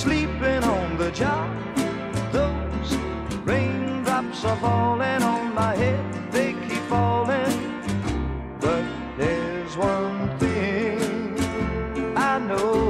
Sleeping on the job, those raindrops are falling on my head, they keep falling. But there's one thing I know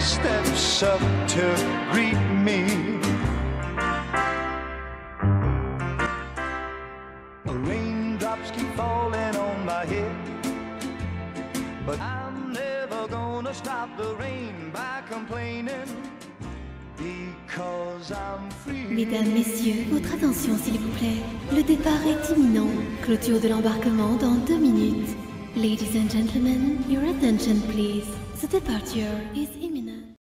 steps up to greet me. Raindrops keep falling on my head, but I'm never gonna stop the rain by complaining. Mesdames, Messieurs, votre attention s'il vous plaît. Le départ est imminent. Clôture de l'embarquement dans deux minutes. Ladies and gentlemen, your attention please. The departure is